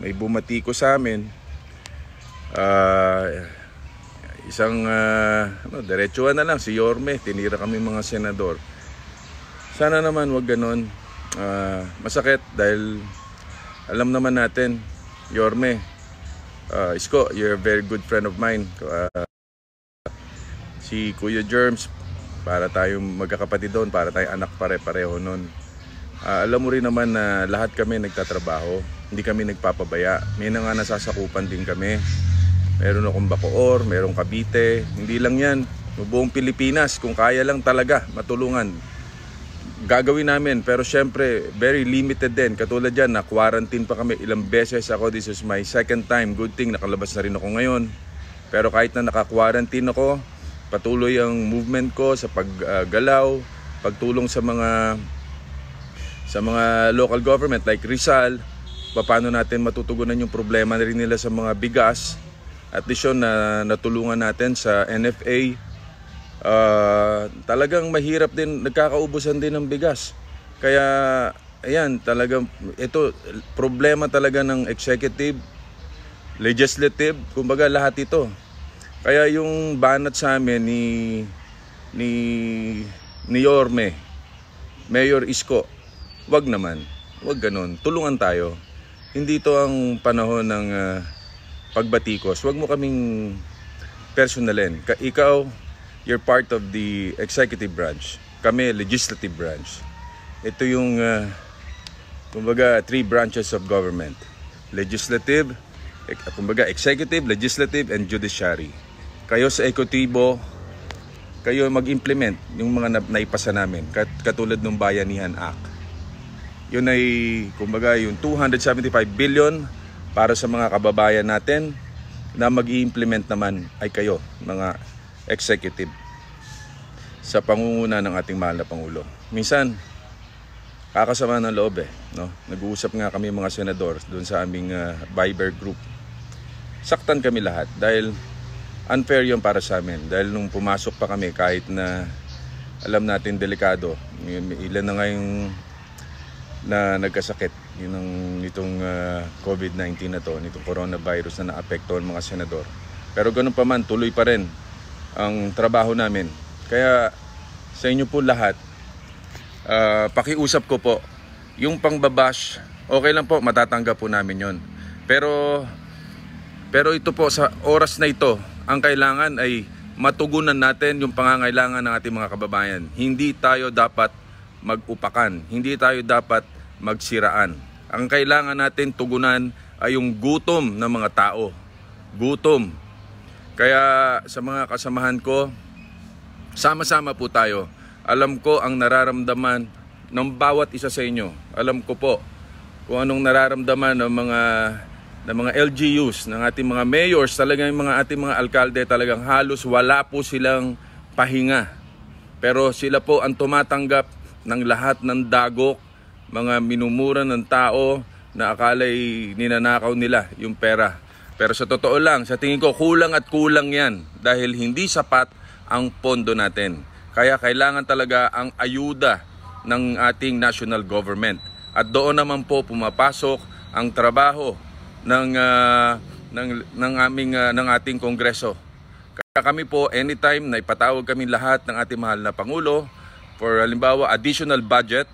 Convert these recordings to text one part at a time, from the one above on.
may bumatiko sa amin. Ah, isang uh, ano, diretsuhan na lang si Yorme, tinira kami mga senador. Sana naman wag ganon. Ah, masakit dahil alam naman natin, Yorme, uh, Isko, you're a very good friend of mine. Ah, si Kuya Germs, para tayong magkakapatid doon, para tayong anak pare-pareho noon. Ah, alam mo rin naman na lahat kami nagtatrabaho, hindi kami nagpapabaya. May na nga nasasakupan din kami. Meron akong Bacoor, meron Cavite, hindi lang yan. Buong Pilipinas, kung kaya lang talaga matulungan. Gagawin namin, pero syempre, very limited din. Katulad yan, na quarantine pa kami ilang beses ako. This is my second time. Good thing, nakalabas na rin ako ngayon. Pero kahit na naka-quarantine ako, patuloy ang movement ko sa paggalaw, pagtulong sa mga sa mga local government like Rizal, paano natin matutugunan yung problema rin nila sa mga bigas, at least yun na natulungan natin sa NFA. Uh, talagang mahirap din, nagkakaubusan din ng bigas. Kaya, ayan, talagang, ito, problema talaga ng executive, legislative, kumbaga lahat ito. Kaya yung banat sa amin ni, ni, ni Yorme, Mayor Isko, wag naman, wag ganun, tulungan tayo. Hindi to ang panahon ng uh, pagbatikos. Huwag mo kaming personalin. Ka ikaw, you're part of the executive branch. Kami, legislative branch. Ito yung, uh, kumbaga, three branches of government. Legislative, kumbaga, executive, legislative, and judiciary. Kayo sa ekotibo, kayo mag-implement yung mga naipasa namin, kat katulad ng Bayanihan Act. Yun ay, kumbaga, yung 275 billion para sa mga kababayan natin na mag implement naman ay kayo, mga executive sa pangunguna ng ating mahal na Pangulo. Minsan, kakasama ng loob eh. No? Nag-uusap nga kami mga senador doon sa aming uh, Viber group. Saktan kami lahat dahil unfair yung para sa amin. Dahil nung pumasok pa kami kahit na alam natin delikado, ilan na nga yung na nagkasakit yun ang nitong uh, COVID-19 na to, nitong coronavirus na naapektuhan mga senador. Pero ganun pa man, tuloy pa rin ang trabaho namin. Kaya sa inyo po lahat, uh, pakiusap ko po, yung pangbabash, okay lang po, matatanggap po namin yon. Pero, pero ito po, sa oras na ito, ang kailangan ay matugunan natin yung pangangailangan ng ating mga kababayan. Hindi tayo dapat mag-upakan. Hindi tayo dapat magsiraan. Ang kailangan natin tugunan ay yung gutom ng mga tao. Gutom. Kaya sa mga kasamahan ko, sama-sama po tayo. Alam ko ang nararamdaman ng bawat isa sa inyo. Alam ko po kung anong nararamdaman ng mga ng mga LGUs, ng ating mga mayors, talagang mga ating mga alkalde, talagang halos wala po silang pahinga. Pero sila po ang tumatanggap ng lahat ng dagok mga minumura ng tao na akala'y ninanakaw nila yung pera. Pero sa totoo lang, sa tingin ko kulang at kulang yan dahil hindi sapat ang pondo natin. Kaya kailangan talaga ang ayuda ng ating national government. At doon naman po pumapasok ang trabaho ng uh, ng ng aming uh, ng ating kongreso. Kaya kami po anytime na ipatawag kami lahat ng ating mahal na pangulo for halimbawa additional budget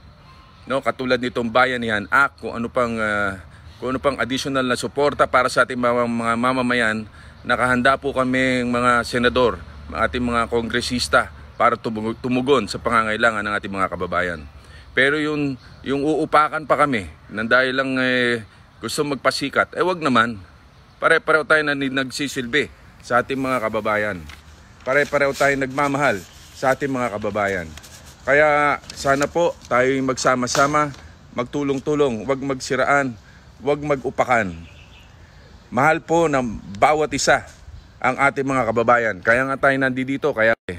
no katulad nitong Bayanihan Act kung ano pang uh, kung ano pang additional na suporta para sa ating mga, mga mamamayan nakahanda po kami mga senador ating mga kongresista para tumugon sa pangangailangan ng ating mga kababayan. Pero yung yung uupakan pa kami nang dahil lang eh, gusto magpasikat eh wag naman. Pare-pareho tayo na nagsisilbi sa ating mga kababayan. Pare-pareho tayo nagmamahal sa ating mga kababayan kaya sana po tayo magsama-sama, magtulong-tulong, wag magsiraan, wag magupakan. Mahal po ng bawat isa ang ating mga kababayan. Kaya nga tayo nandito, kaya eh,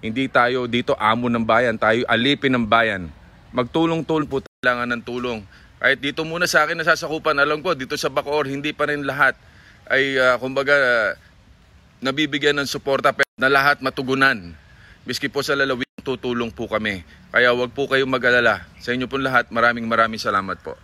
hindi tayo dito amo ng bayan, tayo alipin ng bayan. Magtulong-tulong po kailangan ng tulong. Kahit dito muna sa akin nasasakupan, alam ko, dito sa Bacoor, hindi pa rin lahat ay uh, kumbaga uh, nabibigyan ng suporta na lahat matugunan. Miski po sa lalawin tutulong po kami. Kaya wag po kayong mag-alala. Sa inyo po lahat, maraming maraming salamat po.